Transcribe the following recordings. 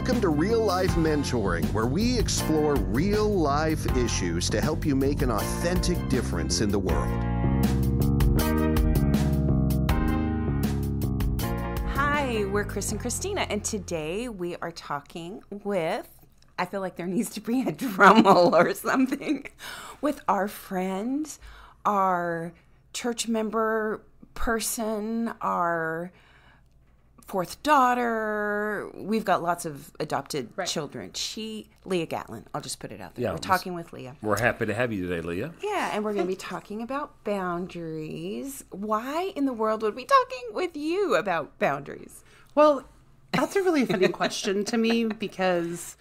Welcome to Real Life Mentoring, where we explore real life issues to help you make an authentic difference in the world. Hi, we're Chris and Christina, and today we are talking with. I feel like there needs to be a drum roll or something with our friend, our church member person, our fourth daughter. We've got lots of adopted children. She, Leah Gatlin, I'll just put it out there. Yeah, we're talking with Leah. We're happy to have you today, Leah. Yeah, and we're going to be talking about boundaries. Why in the world would we be talking with you about boundaries? Well, that's a really funny question to me because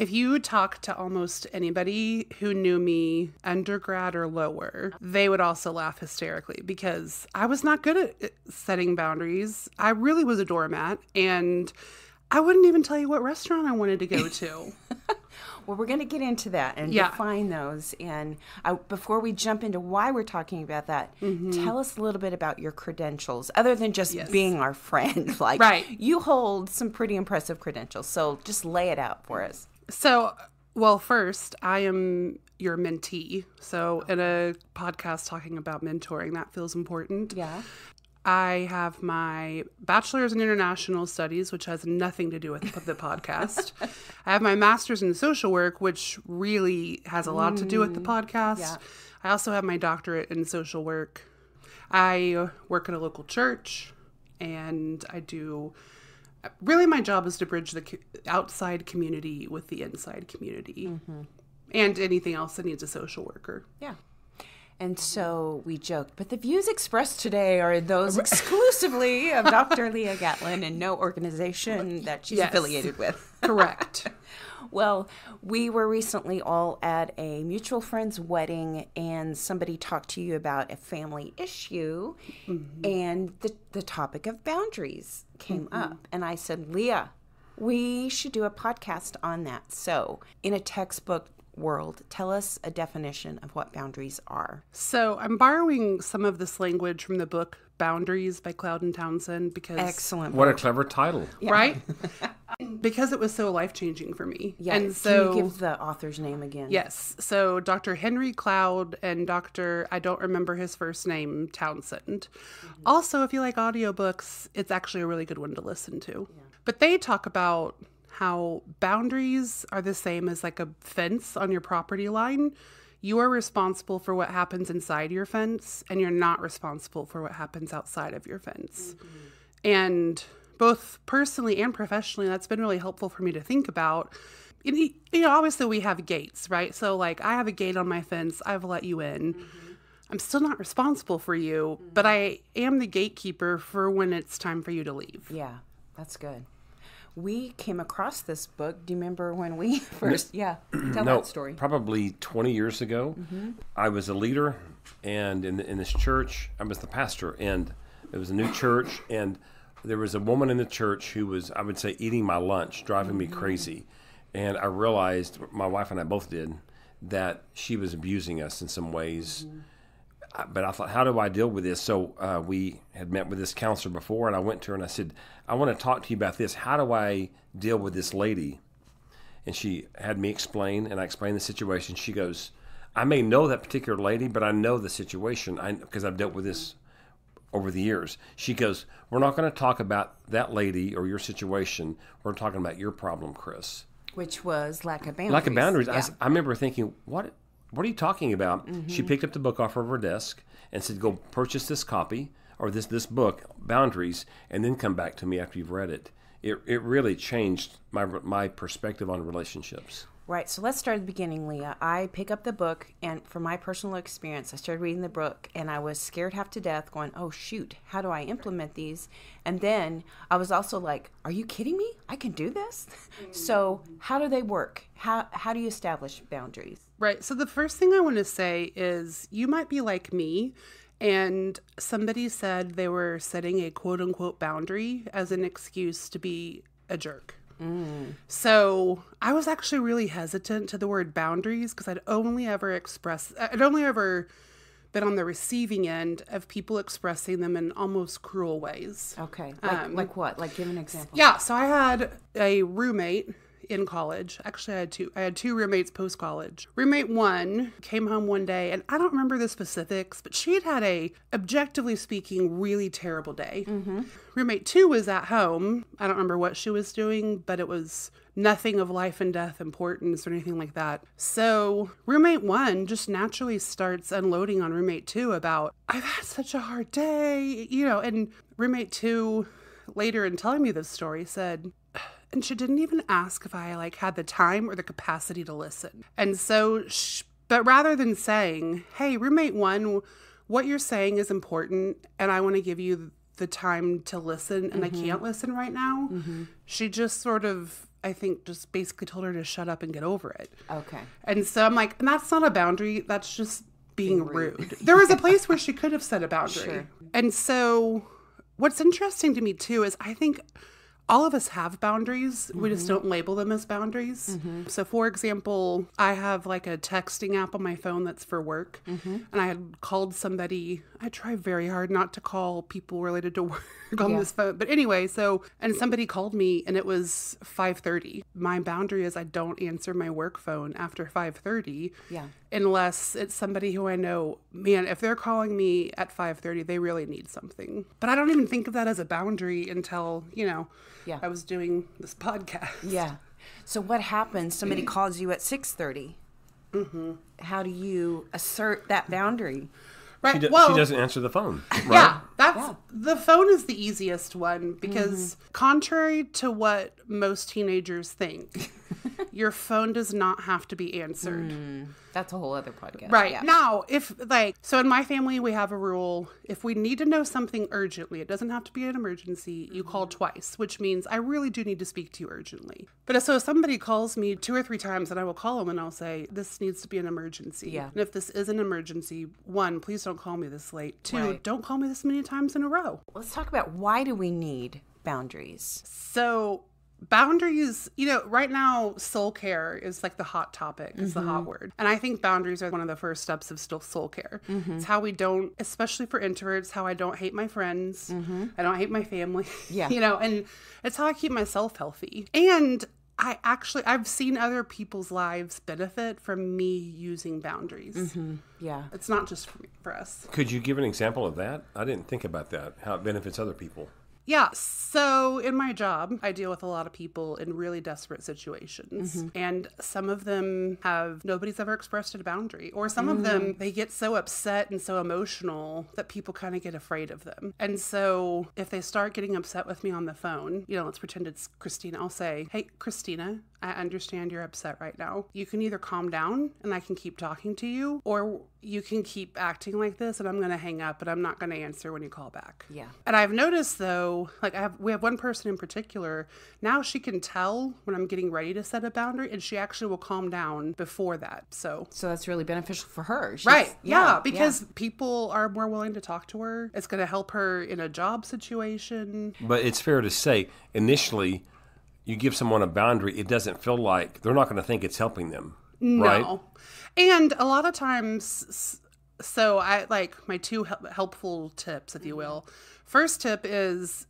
if you talk to almost anybody who knew me undergrad or lower, they would also laugh hysterically because I was not good at setting boundaries. I really was a doormat and I wouldn't even tell you what restaurant I wanted to go to. Well, we're going to get into that and Yeah. define those. And uh, before we jump into why we're talking about that, tell us a little bit about your credentials, other than just Yes. being our friend. Like, Right. you hold some pretty impressive credentials. So just lay it out for us. So, well, first, I am your mentee. So, in a podcast talking about mentoring, that feels important. Yeah. I have my bachelor's in international studies, which has nothing to do with the podcast. I have my master's in social work, which really has a lot to do with the mm. podcast. yeah. I also have my doctorate in social work. I work at a local church and I do really my job is to bridge the outside community with the inside community mm-hmm. and anything else that needs a social worker. Yeah. And so we joked, but the views expressed today are those exclusively of Dr. Leah Gatlin and no organization that she's Yes. affiliated with. Correct. Well, we were recently all at a mutual friend's wedding, and somebody talked to you about a family issue, mm-hmm. and the, the topic of boundaries came mm-hmm. up. And I said, Leah, we should do a podcast on that. So, in a textbook world, tell us a definition of what boundaries are. So I'm borrowing some of this language from the book Boundaries by Cloud and Townsend because Excellent. What a clever title. right? because it was so life changing for me. Yeah. and can so you give the author's name again? yes. So Dr. Henry Cloud and Dr. I don't remember his first name, Townsend. Mm-hmm. Also, if you like audiobooks, it's actually a really good one to listen to. But they talk about how boundaries are the same as like a fence on your property line. You are responsible for what happens inside your fence, and you're not responsible for what happens outside of your fence. Mm-hmm. And both personally and professionally, that's been really helpful for me to think about. And, You know, obviously, we have gates, right? So, like, I have a gate on my fence, I've let you in. Mm-hmm. I'm still not responsible for you, but mm-hmm. I am the gatekeeper for when it's time for you to leave. Yeah, that's good. We came across this book. Do you remember when we first? Yeah, tell No, that story. probably 20 years ago, mm-hmm. I was a leader, and in, in this church, I was the pastor, and it was a new church, and there was a woman in the church who was, I would say, eating my lunch, driving me mm-hmm. crazy. And I realized, my wife and I both did, that she was abusing us in some ways. I- but I thought, how do I deal with this? So uh, we had met with this counselor before, and I went to her and I said, I want to talk to you about this. How do I deal with this lady? And she had me explain, and I explained the situation. She goes, I may know that particular lady, but I know the situation because I've dealt with this over the years. She goes, We're not going to talk about that lady or your situation. We're talking about your problem, Chris. Which was lack of boundaries. Lack of boundaries. I, Yeah. s- I remember thinking, what What are you talking about? She mm-hmm. picked up the book off of her desk and said, Go purchase this copy or this, this book, Boundaries, and then come back to me after you've read it. It, it really changed my, my perspective on relationships. Right. So let's start at the beginning, Leah. I pick up the book, and from my personal experience, I started reading the book, and I was scared half to death, going, "Oh shoot, how do I implement these?" And then I was also like, "Are you kidding me? I can do this." so how do they work? How how do you establish boundaries? Right. So the first thing I want to say is you might be like me and somebody said they were setting a quote unquote boundary as an excuse to be a jerk. So I was actually really hesitant to the word boundaries because I'd only ever express, I'd only ever been on the receiving end of people expressing them in almost cruel ways. Okay. Like, Um, like what? Like give an example. Yeah, so I had a roommate in college. Actually, I had two. I had two roommates post college. Roommate one came home one day, and I don't remember the specifics, but she had had a, objectively speaking, really terrible day. Mm-hmm. Roommate two was at home. I don't remember what she was doing, but it was nothing of life and death importance or anything like that. So roommate one just naturally starts unloading on roommate two about I've had such a hard day, you know, and roommate two later in telling me this story said and she didn't even ask if I like had the time or the capacity to listen. And so, sh- but rather than saying, "Hey, roommate one, what you're saying is important, and I want to give you the time to listen, and I mm-hmm. can't listen right now," mm-hmm. she just sort of, I think, just basically told her to shut up and get over it. Okay. And so I'm like, and that's not a boundary. That's just being, rude. there was a place where she could have set a boundary. Sure. And so what's interesting to me too is I think all of us have boundaries. We just mm-hmm. don't label them as boundaries. Mm-hmm. So, for example, I have like a texting app on my phone that's for work, mm-hmm. and I had called somebody. I try very hard not to call people related to work on Yeah. this phone, but anyway. So, and somebody called me, and it was five thirty. My boundary is I don't answer my work phone after five thirty Yeah. Unless it's somebody who I know, man, if they're calling me at 5:30, they really need something. But I don't even think of that as a boundary until, you know, Yeah. I was doing this podcast. Yeah. So what happens? Somebody calls you at 6:30. Mm-hmm. How do you assert that boundary? Right. She, do- well, she doesn't answer the phone. Right? Yeah, that's Yeah. the phone is the easiest one because mm-hmm. contrary to what most teenagers think, your phone does not have to be answered. Hmm. That's a whole other podcast. Right. Yeah. Now, if like so in my family we have a rule, if we need to know something urgently, it doesn't have to be an emergency, you call mm-hmm. twice, which means I really do need to speak to you urgently. But so if somebody calls me two or three times and I will call them and I'll say this needs to be an emergency. Yeah. And if this is an emergency, one, please don't call me this late. Two, Right. don't call me this many times in a row. Let's talk about why do we need boundaries? So boundaries, you know, right now soul care is like the hot topic, is the Mm-hmm. hot word. And I think boundaries are one of the first steps of still soul care. Mm-hmm. It's how we don't, especially for introverts, how I don't hate my friends. I don't hate my family. Mm-hmm. Yeah. you know, and it's how I keep myself healthy. And I actually I've seen other people's lives benefit from me using boundaries. Mm-hmm. Yeah. It's not just for, me, for us. Could you give an example of that? I didn't think about that. How it benefits other people. Yeah, so in my job, I deal with a lot of people in really desperate situations. Mm-hmm. And some of them have nobody's ever expressed a boundary, or some of them mm. they get so upset and so emotional that people kind of get afraid of them. And so if they start getting upset with me on the phone, you know, let's pretend it's Christina, I'll say, Hey, Christina, I understand you're upset right now. You can either calm down and I can keep talking to you, or you can keep acting like this and I'm going to hang up and I'm not going to answer when you call back. Yeah. And I've noticed though, like I have we have one person in particular, now she can tell when I'm getting ready to set a boundary and she actually will calm down before that. So So that's really beneficial for her. She's- Right. Yeah, because people are more willing to talk to her. It's going to help her in a job situation. But it's fair to say, initially, you give someone a boundary, it doesn't feel like they're not going to think it's helping them. Right? No. And a lot of times, so I like my two helpful tips, if you will. First tip is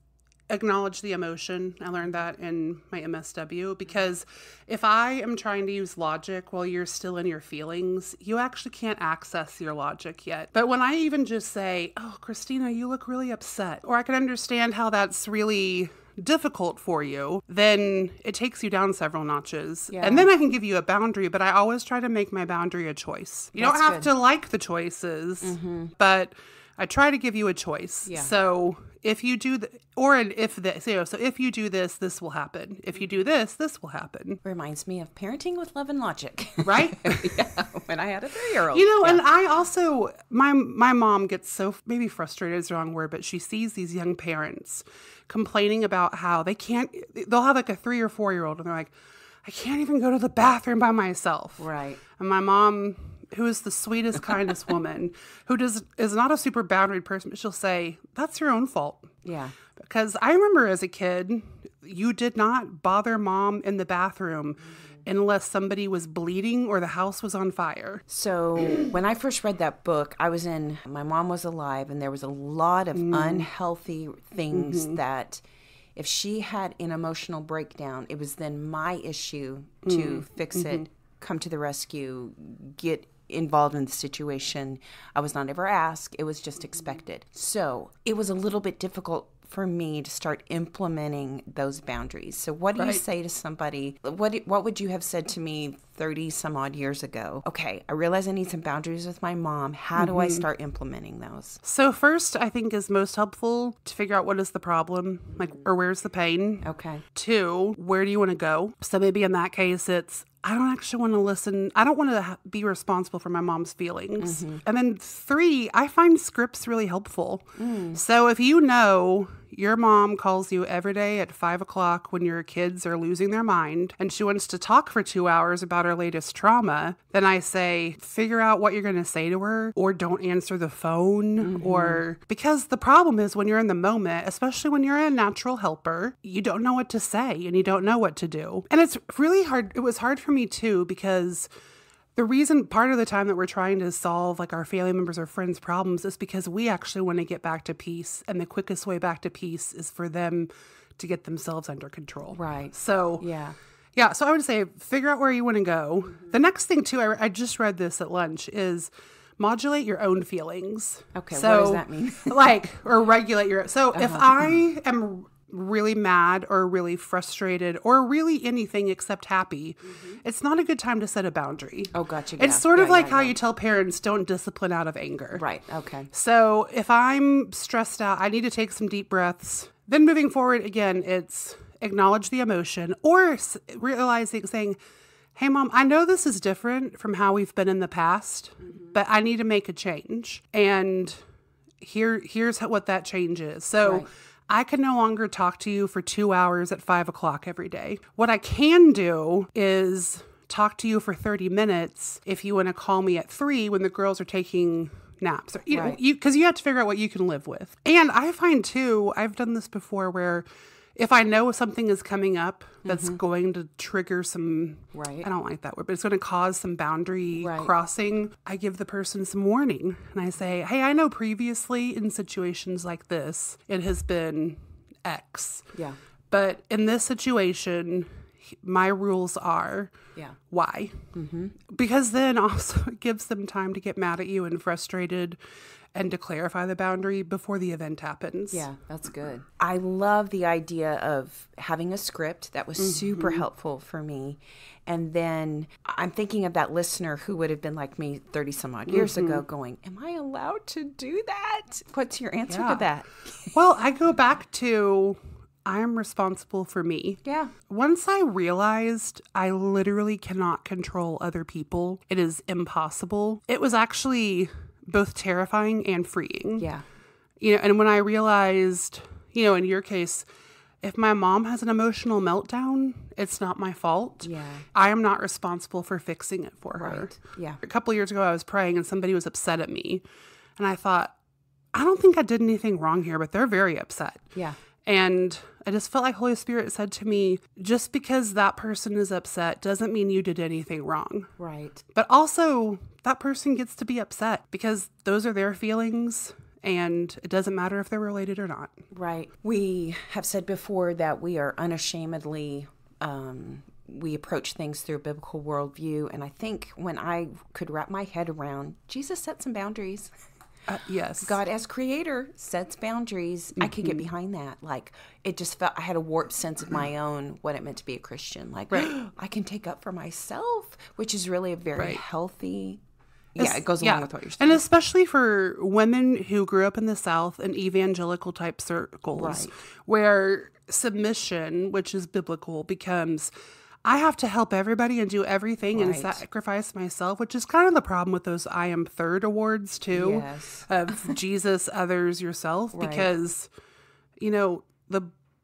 acknowledge the emotion. I learned that in my MSW because if I am trying to use logic while you're still in your feelings, you actually can't access your logic yet. But when I even just say, Oh, Christina, you look really upset, or I can understand how that's really difficult for you, then it takes you down several notches. Yeah. And then I can give you a boundary, but I always try to make my boundary a choice. You don't have good. Mm-hmm. to like the choices, but I try to give you a choice. Yeah. So if you do the, or an if this, you know, so if you do this, this will happen. If you do this, this will happen. Reminds me of parenting with love and logic. Right? yeah. When I had a three year old. You know, and I also my my mom gets so maybe frustrated is the wrong word, but she sees these young parents complaining about how they can't. They'll have like a three or four year old, and they're like, I can't even go to the bathroom by myself. Right. And my mom, who is the sweetest, kindest woman, who does is not a super boundary person, but she'll say, "That's your own fault." Yeah. Because I remember as a kid, you did not bother mom in the bathroom unless somebody was bleeding or the house was on fire. So when I first read that book, I was in, my mom was alive, and there was a lot of mm. unhealthy things mm-hmm. that if she had an emotional breakdown, it was then my issue to mm. fix it, mm-hmm. come to the rescue, get involved in the situation. I was not ever asked, it was just expected. So it was a little bit difficult for me to start implementing those boundaries. So what do you say to somebody? What what would you have said to me 30 some odd years ago? Okay, I realize I need some boundaries with my mom. How do I mm-hmm. start implementing those? So first, I think is most helpful to figure out what is the problem, like or where's the pain. Okay. Two, where do you want to go? So maybe in that case, it's I don't actually want to listen. I don't want to be responsible for my mom's feelings. Mm-hmm. And then three, I find scripts really helpful. Mm. So if you know your mom calls you every day at five o'clock when your kids are losing their mind and she wants to talk for two hours about her latest trauma, then I say, figure out what you're going to say to her or don't answer the phone. Mm-hmm. Or because the problem is when you're in the moment, especially when you're a natural helper, you don't know what to say and you don't know what to do. And it's really hard. It was hard for me too because the reason part of the time that we're trying to solve like our family members or friends problems is because we actually want to get back to peace and the quickest way back to peace is for them to get themselves under control Right. so Yeah. yeah so i would say figure out where you want to go mm-hmm. the next thing too I, I just read this at lunch is modulate your own feelings Okay, what so does that mean? like or regulate your so if uh-huh. i am really mad or really frustrated or really anything except happy mm-hmm. it's not a good time to set a boundary Oh, gotcha. it's yeah. sort of Yeah, like yeah, how yeah. you tell parents don't discipline out of anger Right. Okay. so if I'm stressed out, I need to take some deep breaths. Then moving forward, again, it's acknowledge the emotion or realizing, saying, Hey, mom, I know this is different from how we've been in the past, mm-hmm. but I need to make a change. And here, here's how, what that change is. So Right. I can no longer talk to you for two hours at five o'clock every day. What I can do is talk to you for 30 minutes if you want to call me at three when the girls are taking naps. Or, you know, Right. you because you have to figure out what you can live with. And I find too, I've done this before where if I know something is coming up that's mm-hmm. going to trigger some Right. I don't like that word, but it's going to cause some boundary Right. crossing, I give the person some warning and I say, "Hey, I know previously in situations like this, it has been X. Yeah. But in this situation, my rules are Yeah. why. Mm-hmm. Because then also it gives them time to get mad at you and frustrated and to clarify the boundary before the event happens. Yeah, that's good. I love the idea of having a script. That was super helpful for me. And then I'm thinking of that listener who would have been like me 30 some odd years ago going, Am I allowed to do that? What's your answer Yeah. to that? Well, I go back to I am responsible for me. Yeah. Once I realized I literally cannot control other people, it is impossible. It was actually both terrifying and freeing. Yeah. You know, and when I realized, you know, in your case, if my mom has an emotional meltdown, it's not my fault. Yeah. I am not responsible for fixing it for her. Right. Yeah. A couple years ago, I was praying and somebody was upset at me. And I thought, I don't think I did anything wrong here, but they're very upset. Yeah. And I just felt like Holy Spirit said to me, just because that person is upset doesn't mean you did anything wrong. Right. But also, that person gets to be upset because those are their feelings and it doesn't matter if they're related or not. Right. We have said before that we are unashamedly, um, we approach things through a biblical worldview. And I think when I could wrap my head around, Jesus set some boundaries. Uh, yes. God, as creator, sets boundaries. I could get behind that. Like, it just felt, I had a warped sense of my own what it meant to be a Christian. Like, I can take up for myself, which is really a very Right. healthy. Yeah, it goes along with what you're saying. And especially for women who grew up in the South in evangelical type circles, Right. where submission, which is biblical, becomes I have to help everybody and do everything and sacrifice myself, which is kind of the problem with those I am third awards too Yes. of Jesus, others, yourself, because you know the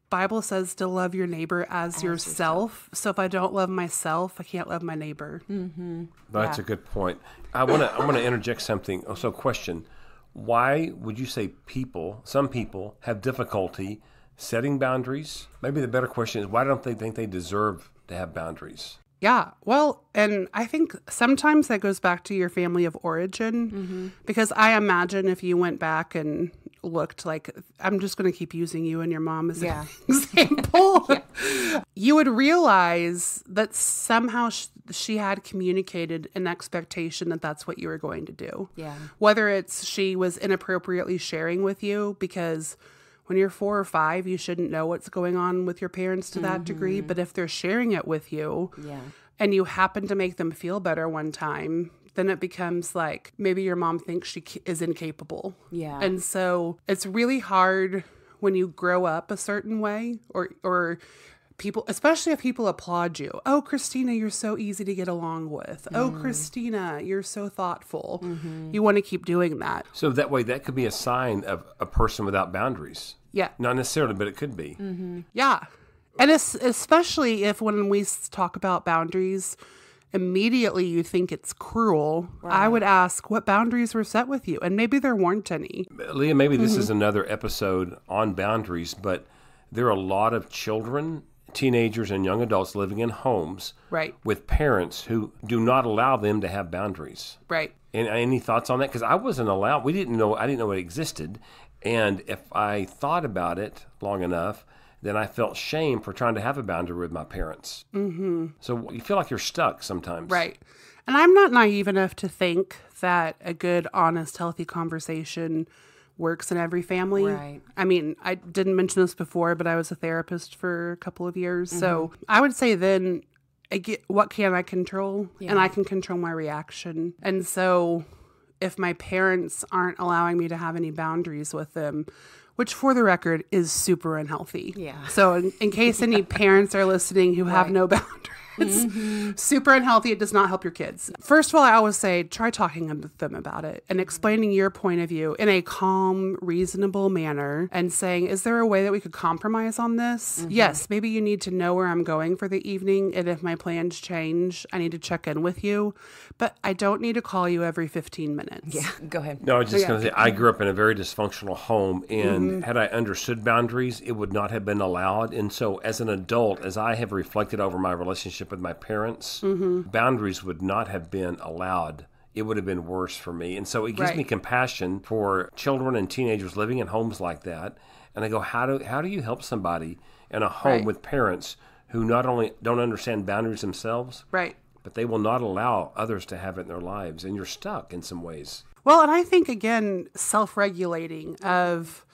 Bible says to love your neighbor as, yourself. So if I don't love myself, I can't love my neighbor. Mm-hmm. That's a good point. I want to I want to interject something. Oh, also, question: Why would you say people, some people, have difficulty setting boundaries? Maybe the better question is why don't they think they deserve to have boundaries? Yeah. Well, and I think sometimes that goes back to your family of origin Mm-hmm. because I imagine if you went back and looked like I'm just going to keep using you and your mom as Yeah. an example, you would realize that somehow sh- she had communicated an expectation that that's what you were going to do. Yeah. Whether it's she was inappropriately sharing with you because when you're four or five, you shouldn't know what's going on with your parents to that degree. Mm-hmm. But if they're sharing it with you Yeah. and you happen to make them feel better one time, then it becomes like maybe your mom thinks she is incapable. Yeah. And so it's really hard when you grow up a certain way or or people especially if people applaud you. Oh, Christina, you're so easy to get along with. Oh, mm. Christina, you're so thoughtful. Mm-hmm. You want to keep doing that. So that way, that could be a sign of a person without boundaries. Yeah. Not necessarily, but it could be. Mm-hmm. Yeah. And es- especially if when we talk about boundaries, immediately you think it's cruel, I would ask what boundaries were set with you. And maybe there weren't any. Leah, maybe this Mm-hmm. is another episode on boundaries, but there are a lot of children, teenagers, and young adults living in homes Right. with parents who do not allow them to have boundaries. Right. And any thoughts on that? Because I wasn't allowed. We didn't know. I didn't know it existed. And if I thought about it long enough, then I felt shame for trying to have a boundary with my parents. Mm-hmm. So you feel like you're stuck sometimes. Right. And I'm not naive enough to think that a good, honest, healthy conversation works in every family. Right. I mean, I didn't mention this before, but I was a therapist for a couple of years. So mm-hmm. I would say then, I get, what can I control? And I can control my reaction. And so if my parents aren't allowing me to have any boundaries with them, which for the record is super unhealthy. Yeah. So in, in case any parents are listening who have no boundaries, Mm-hmm. super unhealthy. It does not help your kids. First of all, I always say try talking with them about it and mm-hmm. explaining your point of view in a calm, reasonable manner and saying, is there a way that we could compromise on this? Mm-hmm. Yes, maybe you need to know where I'm going for the evening. And if my plans change, I need to check in with you. But I don't need to call you every 15 minutes. Yeah. Go ahead. No, I was just going to say, I grew up in a very dysfunctional home, and Mm-hmm. had I understood boundaries, it would not have been allowed. And so, as an adult, as I have reflected over my relationship with my parents, Mm-hmm. boundaries would not have been allowed. It would have been worse for me. And so, it gives me compassion for children and teenagers living in homes like that. And I go, how do how do you help somebody in a home Right. with parents who not only don't understand boundaries themselves, Right. but they will not allow others to have it in their lives, and you're stuck in some ways. Well, and I think again, self-regulating of,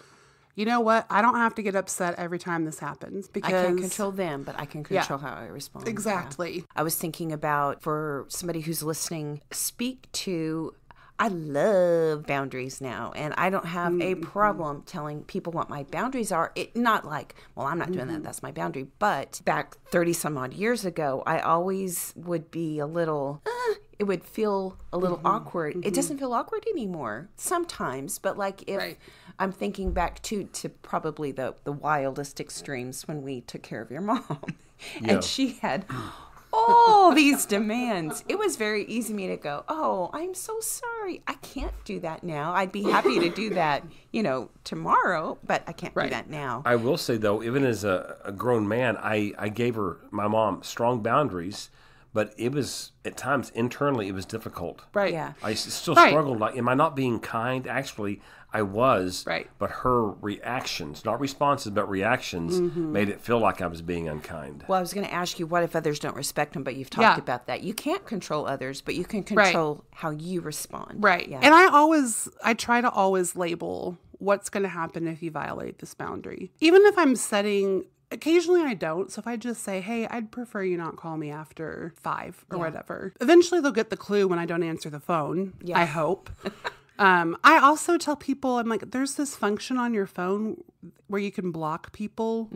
you know what? I don't have to get upset every time this happens because I can't control them, but I can Yeah. control how I respond. Yeah. exactly. I was thinking about for somebody who's listening, speak to. I love boundaries now, and I don't have a problem telling people what my boundaries are. It not like, well, I'm not doing that. That's my boundary. But back thirty some odd years ago, I always would be a little. Uh, it would feel a little mm-hmm. awkward. It mm-hmm. doesn't feel awkward anymore sometimes, but like if Right. I'm thinking back to to probably the the wildest extremes when we took care of your mom, Yeah. and she had all these demands. It was very easy for me to go, "Oh, I'm so sorry. I can't do that now. I'd be happy to do that, you know, tomorrow, but I can't Right. do that now." I will say though, even as a, a grown man, I, I gave her my mom strong boundaries, but it was at times internally it was difficult. Right. Yeah. I still Right. struggled. Like, am I not being kind? Actually, I was. Right. But her reactions, not responses, but reactions, Mm-hmm. made it feel like I was being unkind. Well, I was going to ask you, what if others don't respect them? But you've talked Yeah. about that. You can't control others, but you can Right. control how you respond. Right. Yeah. And I always I try to always label what's going to happen if you violate this boundary. Even if I'm setting occasionally I don't. So if I just say, "Hey, I'd prefer you not call me after 5 or whatever." Eventually they'll get the clue when I don't answer the phone. I hope. Um, I also tell people, I'm like, there's this function on your phone where you can block people.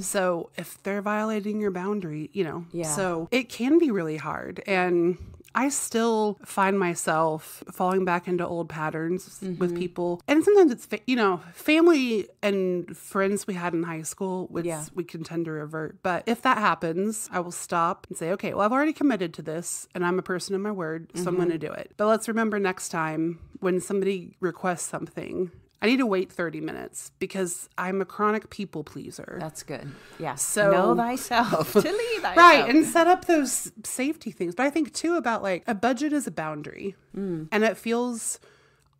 So if they're violating your boundary, you know, Yeah. so it can be really hard. And I still find myself falling back into old patterns with mm-hmm. people. And sometimes it's, fa- you know, family and friends we had in high school, which Yeah. we can tend to revert. But if that happens, I will stop and say, okay, well, I've already committed to this and I'm a person of my word, so I'm going to mm-hmm. do it. But let's remember next time when somebody requests something, I need to wait 30 minutes because I'm a chronic people pleaser. That's good. Yeah. So- know thyself. to lead thyself. Right, and set up those safety things. But I think too about like a budget is a boundary, mm. and it feels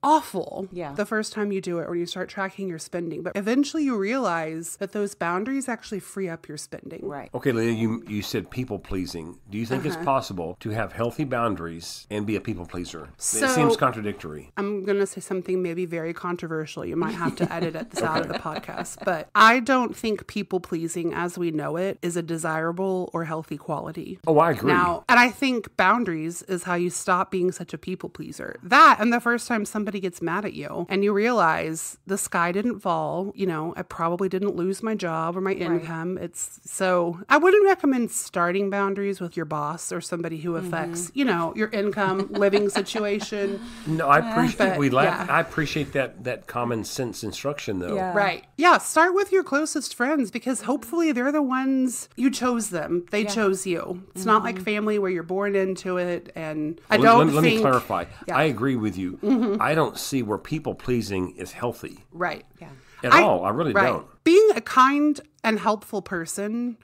awful Yeah. the first time you do it or you start tracking your spending. But eventually you realize that those boundaries actually free up your spending. right. Okay, Leah, you, you said people pleasing. Do you think Uh-huh. it's possible to have healthy boundaries and be a people pleaser? So- it seems contradictory. I'm going to say something maybe very controversial. You might have to edit it this out of the podcast. But I don't think people pleasing as we know it is a desirable or healthy quality. Oh, I agree. Now, and I think boundaries is how you stop being such a people pleaser. That and the first time somebody gets mad at you and you realize the sky didn't fall, you know, I probably didn't lose my job or my income. It's so I wouldn't recommend starting boundaries with your boss or somebody who affects, mm-hmm. you know, your income, living situation. no, I appreciate but, we laugh. yeah. I appreciate that that common sense instruction though. Yeah. Right. Yeah. Start with your closest friends because mm-hmm. hopefully they're the ones you chose them. They chose you. It's not like mm-hmm. family where you're born into it. And I Let- don't let, let think. me clarify. Yeah. Mm-hmm. I agree with you. I don't see where people pleasing is healthy Right. Yeah. at all. I really right. don't. Being a kind and helpful person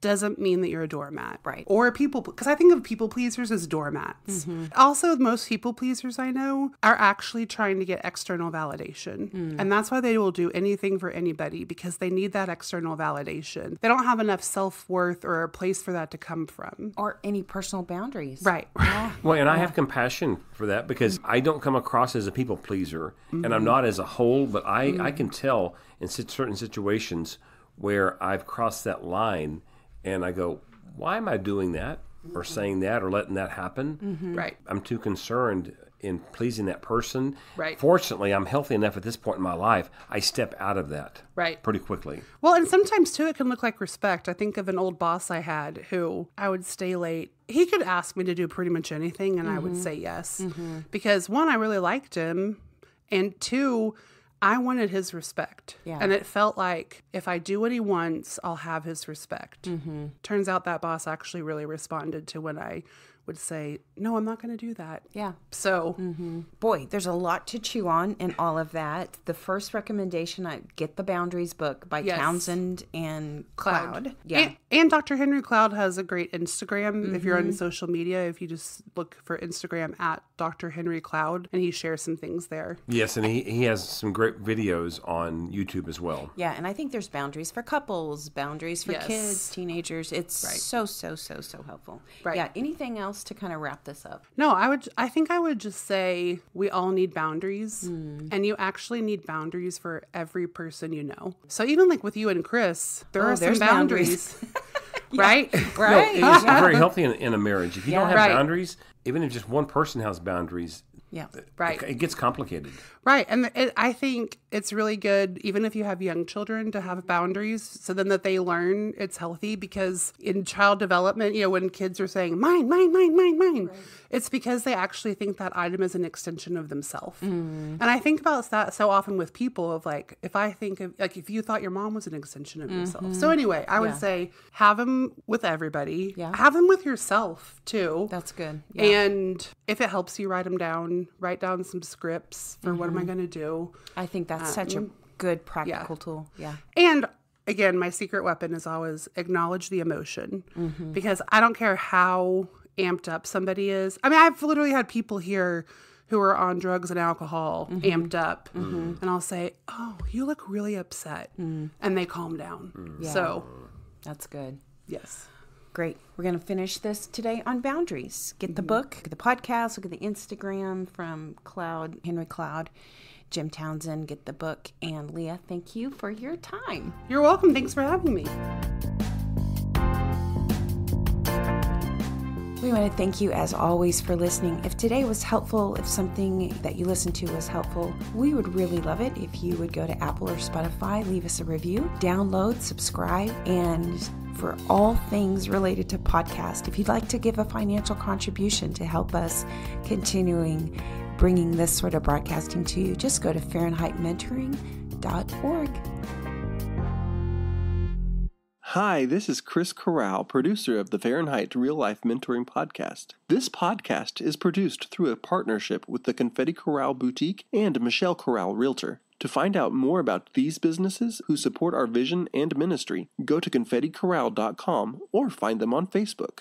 doesn't mean that you're a doormat. Right. Or people, because I think of people pleasers as doormats. Mm-hmm. Also, most people pleasers I know are actually trying to get external validation. Mm. And that's why they will do anything for anybody because they need that external validation. They don't have enough self worth or a place for that to come from. Or any personal boundaries. Right. Well, and I have compassion for that because mm. I don't come across as a people pleaser, and I'm mm-hmm. not as a whole, but I, I mm. can tell in certain situations where I've crossed that line, and I go, why am I doing that, or mm-hmm. saying that, or letting that happen? Mm-hmm. Right. I'm too concerned in pleasing that person. Right. Fortunately, I'm healthy enough at this point in my life. I step out of that Right. pretty quickly. Well, and sometimes too, it can look like respect. I think of an old boss I had who I would stay late. He could ask me to do pretty much anything, and I would mm-hmm. say yes. Because one, I really liked him, and two, I wanted his respect. Yeah. And it felt like if I do what he wants, I'll have his respect. Mm-hmm. Turns out that boss actually really responded to when I would say, No, I'm not going to do that. Yeah. So, mm-hmm. Boy, there's a lot to chew on in all of that. The first recommendation, I get the Boundaries book by Yes. Townsend and Cloud. Yeah. And, and Dr. Henry Cloud has a great Instagram. If you're on mm-hmm. social media, if you just look for Instagram at Dr. Henry Cloud, and he shares some things there. Yes, and he, he has some great videos on YouTube as well. yeah, and I think there's boundaries for couples, boundaries for Yes. kids, teenagers. It's so so so so helpful. Right. Yeah. Anything else to kind of wrap this up? No, I would. I think I would just say we all need boundaries, Hmm. and you actually need boundaries for every person you know. So even like with you and Chris, there Oh, are some there's boundaries. boundaries, right? Right. It's very healthy in, in a marriage. If you don't have Right. boundaries, even if just one person has boundaries, yeah. Right. it gets complicated. Right. And it, I think it's really good, even if you have young children, to have boundaries so then that they learn it's healthy. Because in child development, you know, when kids are saying, mine, mine, mine, mine, mine, it's because they actually think that item is an extension of themselves. Mm. And I think about that so often with people of like, if I think of, like, if you thought your mom was an extension of yourself. So mm-hmm. anyway, I would Yeah. say have them with everybody, Yeah. have them with yourself too. That's good. Yeah. And if it helps you write them down, write down some scripts for what am Mm-hmm. I going to do. I think that's such a good practical tool. Yeah. And again, my secret weapon is always acknowledge the emotion Mm-hmm. because I don't care how amped up somebody is. I mean, I've literally had people here who are on drugs and alcohol Mm-hmm. amped up, and I'll say, Oh, you look really upset. Mm. And they calm down. So, That's good. yes. Great. We're going to finish this today on boundaries. Get the mm-hmm. book, get the podcast, look at the Instagram from Cloud, Henry Cloud, Jim Townsend, get the book. And Leah, thank you for your time. You're welcome. Thanks for having me. We want to thank you as always for listening. If today was helpful, if something that you listened to was helpful, we would really love it if you would go to Apple or Spotify, leave us a review, download, subscribe, and for all things related to podcast, if you'd like to give a financial contribution to help us continuing bringing this sort of broadcasting to you, just go to FahrenheitMentoring.org. Hi, this is Chris Corral, producer of the Fahrenheit Real Life Mentoring Podcast. This podcast is produced through a partnership with the Confetti Corral Boutique and Michelle Corral Realtor. To find out more about these businesses who support our vision and ministry, go to confetticorral.com or find them on Facebook.